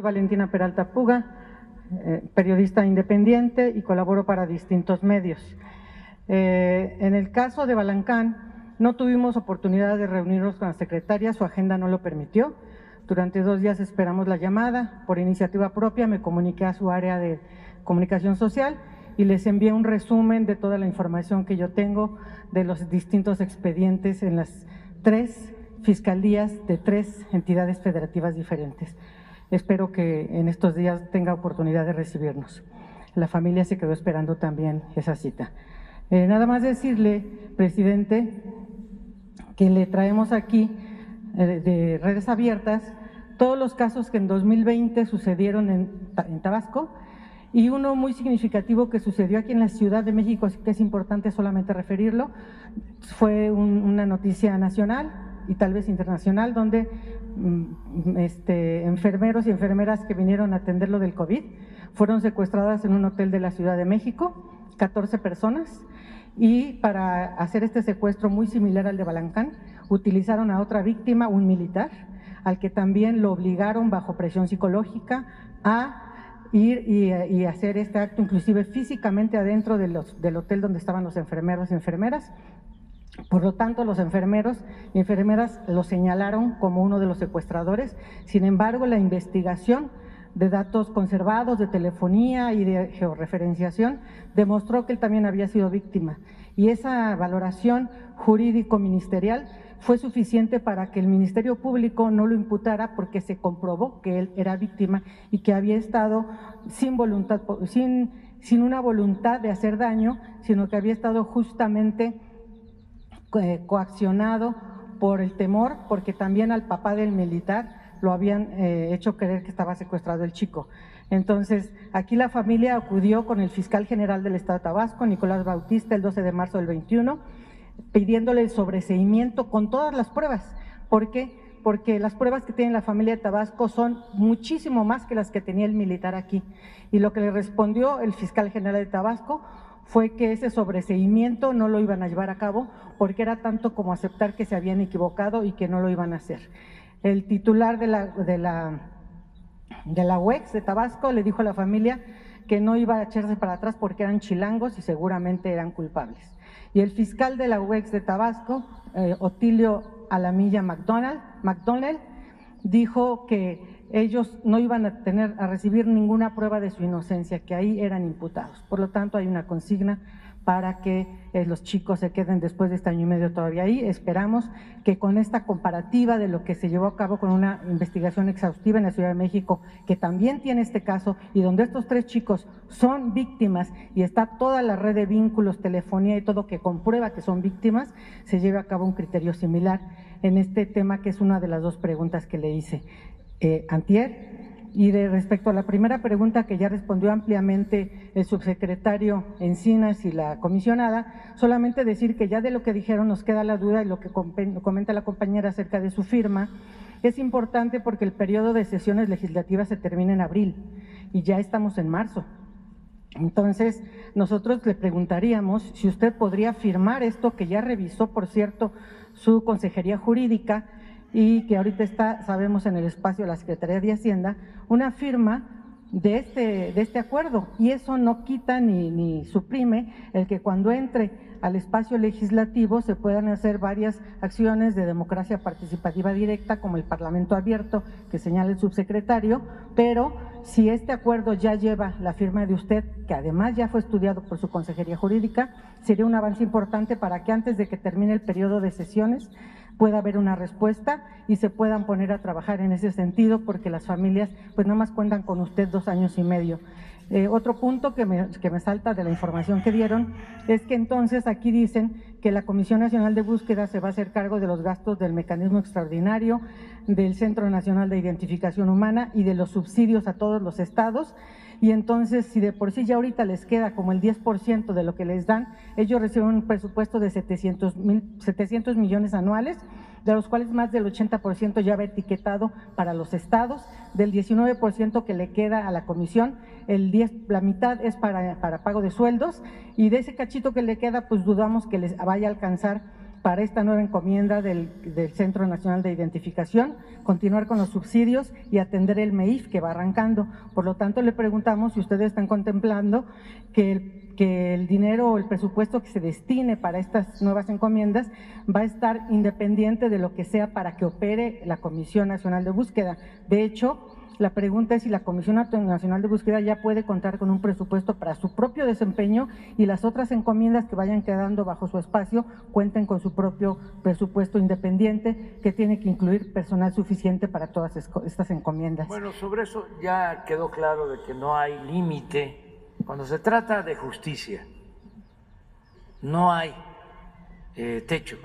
Valentina Peralta Puga, eh, periodista independiente y colaboro para distintos medios. Eh, en el caso de Balancán, no tuvimos oportunidad de reunirnos con la secretaria, su agenda no lo permitió. Durante dos días esperamos la llamada. Por iniciativa propia me comuniqué a su área de comunicación social y les envié un resumen de toda la información que yo tengo de los distintos expedientes en las tres fiscalías de tres entidades federativas diferentes. Espero que en estos días tenga oportunidad de recibirnos. La familia se quedó esperando también esa cita. Eh, nada más decirle, presidente, que le traemos aquí eh, de redes abiertas todos los casos que en 2020 sucedieron en, Tabasco y uno muy significativo que sucedió aquí en la Ciudad de México, así que es importante solamente referirlo, fue una noticia nacional y tal vez internacional, donde este, enfermeros y enfermeras que vinieron a atender lo del COVID. Fueron secuestradas en un hotel de la Ciudad de México, 14 personas, y para hacer este secuestro muy similar al de Balancán, utilizaron a otra víctima, un militar, al que también lo obligaron bajo presión psicológica a ir y, hacer este acto, inclusive físicamente adentro de del hotel donde estaban los enfermeros y enfermeras, por lo tanto, los enfermeros y enfermeras lo señalaron como uno de los secuestradores. Sin embargo, la investigación de datos conservados, de telefonía y de georreferenciación demostró que él también había sido víctima. Y esa valoración jurídico-ministerial fue suficiente para que el Ministerio Público no lo imputara porque se comprobó que él era víctima y que había estado sin voluntad, sin, sin una voluntad de hacer daño, sino que había estado justamente coaccionado por el temor, porque también al papá del militar lo habían eh, hecho creer que estaba secuestrado el chico. Entonces, aquí la familia acudió con el fiscal general del Estado de Tabasco, Nicolás Bautista, el 12 de marzo del 21, pidiéndole el sobreseimiento con todas las pruebas. ¿Por qué? Porque las pruebas que tiene la familia de Tabasco son muchísimo más que las que tenía el militar aquí. Y lo que le respondió el fiscal general de Tabasco fue que ese sobreseimiento no lo iban a llevar a cabo porque era tanto como aceptar que se habían equivocado y que no lo iban a hacer. El titular de la, de la, de la UEX de Tabasco le dijo a la familia que no iba a echarse para atrás porque eran chilangos y seguramente eran culpables. Y el fiscal de la UEX de Tabasco, eh, Otilio Alamilla McDonald, McDonald, dijo que ellos no iban a tener a recibir ninguna prueba de su inocencia, que ahí eran imputados. Por lo tanto, hay una consigna para que eh, los chicos se queden después de este año y medio todavía ahí. Esperamos que con esta comparativa de lo que se llevó a cabo con una investigación exhaustiva en la Ciudad de México, que también tiene este caso, y donde estos tres chicos son víctimas y está toda la red de vínculos, telefonía y todo que comprueba que son víctimas, se lleve a cabo un criterio similar en este tema que es una de las dos preguntas que le hice eh, antier. Y de respecto a la primera pregunta que ya respondió ampliamente el subsecretario Encinas y la comisionada, solamente decir que ya de lo que dijeron nos queda la duda y lo que comenta la compañera acerca de su firma, es importante porque el periodo de sesiones legislativas se termina en abril y ya estamos en marzo. Entonces, nosotros le preguntaríamos si usted podría firmar esto que ya revisó, por cierto, su consejería jurídica, y que ahorita está, sabemos, en el espacio de la Secretaría de Hacienda, una firma de este, de este acuerdo. Y eso no quita ni, ni suprime el que cuando entre al espacio legislativo se puedan hacer varias acciones de democracia participativa directa, como el Parlamento abierto que señala el subsecretario, pero si este acuerdo ya lleva la firma de usted, que además ya fue estudiado por su Consejería Jurídica, sería un avance importante para que antes de que termine el periodo de sesiones pueda haber una respuesta y se puedan poner a trabajar en ese sentido, porque las familias pues nada más cuentan con usted dos años y medio. Eh, otro punto que me, que me salta de la información que dieron es que entonces aquí dicen que la Comisión Nacional de Búsqueda se va a hacer cargo de los gastos del mecanismo extraordinario, del Centro Nacional de Identificación Humana y de los subsidios a todos los estados y entonces si de por sí ya ahorita les queda como el 10% de lo que les dan, ellos reciben un presupuesto de 700, mil, 700 millones anuales, de los cuales más del 80% ya va etiquetado para los estados, del 19% que le queda a la comisión, el 10, la mitad es para, para pago de sueldos y de ese cachito que le queda pues dudamos que les vaya a alcanzar para esta nueva encomienda del, Centro Nacional de Identificación, continuar con los subsidios y atender el MEIF que va arrancando. Por lo tanto, le preguntamos si ustedes están contemplando que el dinero o el presupuesto que se destine para estas nuevas encomiendas va a estar independiente de lo que sea para que opere la Comisión Nacional de Búsqueda. De hecho, la pregunta es si la Comisión Nacional de Búsqueda ya puede contar con un presupuesto para su propio desempeño y las otras encomiendas que vayan quedando bajo su espacio cuenten con su propio presupuesto independiente que tiene que incluir personal suficiente para todas estas encomiendas. Bueno, sobre eso ya quedó claro de que no hay límite. Cuando se trata de justicia, no hay eh, techo